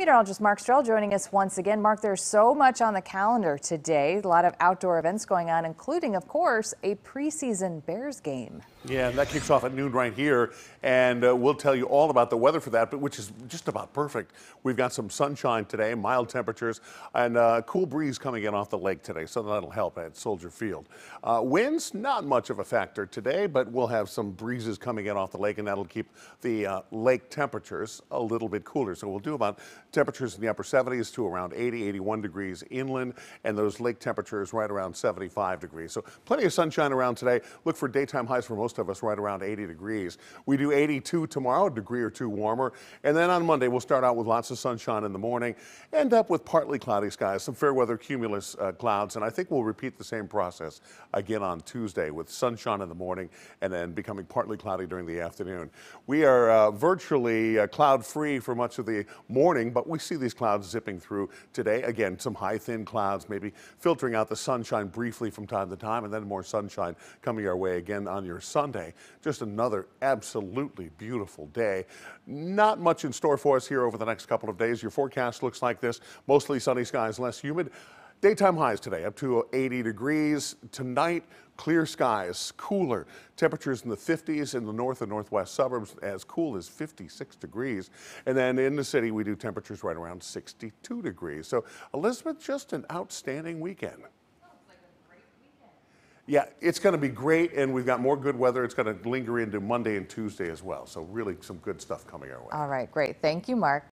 Meteorologist Mark Strehl joining us once again. Mark, there's so much on the calendar today. A lot of outdoor events going on, including, of course, a preseason Bears game. Yeah, and that kicks off at noon right here, and uh, we'll tell you all about the weather for that, but which is just about perfect. We've got some sunshine today, mild temperatures, and a uh, cool breeze coming in off the lake today, so that'll help at Soldier Field. Uh, winds, not much of a factor today, but we'll have some breezes coming in off the lake, and that'll keep the uh, lake temperatures a little bit cooler. So we'll do about temperatures in the upper 70s to around 80, 81 degrees inland, and those lake temperatures right around 75 degrees. So plenty of sunshine around today. Look for daytime highs for most of us right around 80 degrees. We do 82 tomorrow, a degree or two warmer. And then on Monday, we'll start out with lots of sunshine in the morning, end up with partly cloudy skies, some fair weather cumulus uh, clouds. And I think we'll repeat the same process again on Tuesday with sunshine in the morning and then becoming partly cloudy during the afternoon. We are uh, virtually uh, cloud free for much of the morning, but we see these clouds zipping through today. Again, some high thin clouds, maybe filtering out the sunshine briefly from time to time, and then more sunshine coming our way again on your Sunday. Just another absolutely beautiful day. Not much in store for us here over the next couple of days. Your forecast looks like this. Mostly sunny skies, less humid. Daytime highs today up to 80 degrees. Tonight, clear skies, cooler. Temperatures in the 50s in the north and northwest suburbs, as cool as 56 degrees. And then in the city, we do temperatures right around 62 degrees. So, Elizabeth, just an outstanding weekend. Yeah, it's going to be great, and we've got more good weather. It's going to linger into Monday and Tuesday as well. So, really, some good stuff coming our way. All right, great. Thank you, Mark.